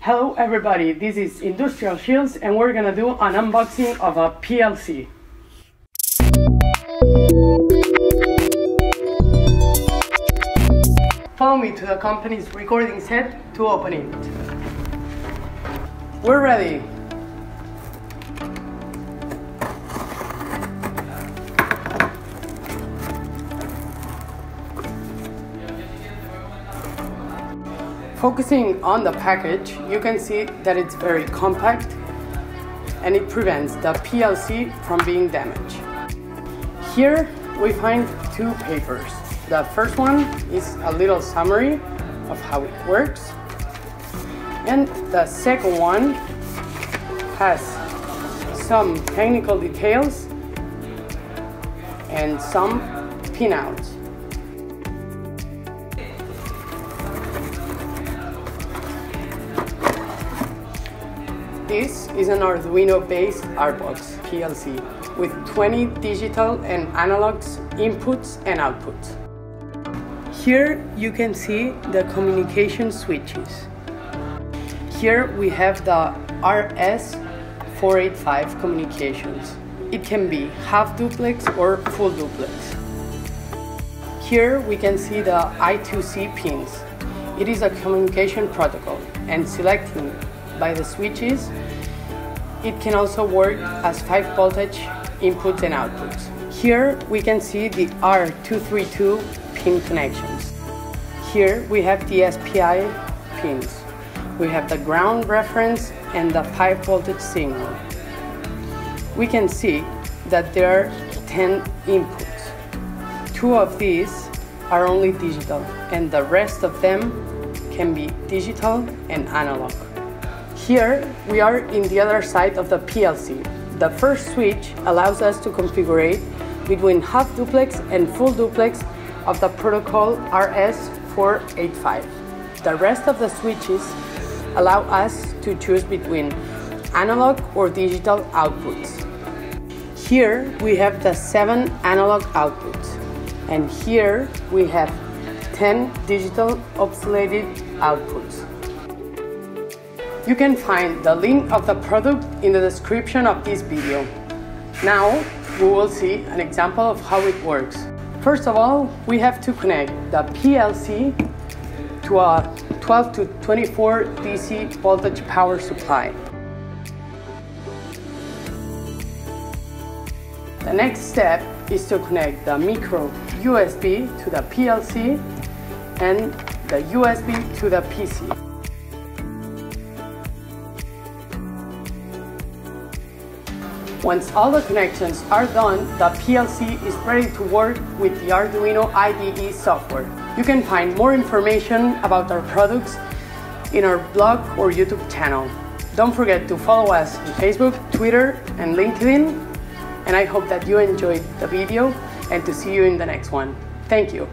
Hello everybody, this is Industrial Shields and we're gonna do an unboxing of a PLC. Follow me to the company's recording set to open it. We're ready. Focusing on the package, you can see that it's very compact and it prevents the PLC from being damaged. Here we find two papers. The first one is a little summary of how it works and the second one has some technical details and some pinouts. This is an Arduino-based Ardbox PLC with 20 digital and analog inputs and outputs. Here you can see the communication switches. Here we have the RS485 communications. It can be half duplex or full duplex. Here we can see the I2C pins. It is a communication protocol and selecting by the switches. It can also work as 5 voltage inputs and outputs. Here we can see the R232 pin connections. Here we have the SPI pins. We have the ground reference and the 5 voltage signal. We can see that there are 10 inputs. Two of these are only digital and the rest of them can be digital and analog. Here we are in the other side of the PLC. The first switch allows us to configure between half duplex and full duplex of the protocol RS485. The rest of the switches allow us to choose between analog or digital outputs. Here we have the seven analog outputs and here we have 10 digital oscillated outputs. You can find the link of the product in the description of this video. Now, we will see an example of how it works. First of all, we have to connect the PLC to a 12 to 24 DC voltage power supply. The next step is to connect the micro USB to the PLC and the USB to the PC. Once all the connections are done, the PLC is ready to work with the Arduino IDE software. You can find more information about our products in our blog or YouTube channel. Don't forget to follow us on Facebook, Twitter, and LinkedIn. And I hope that you enjoyed the video and to see you in the next one. Thank you.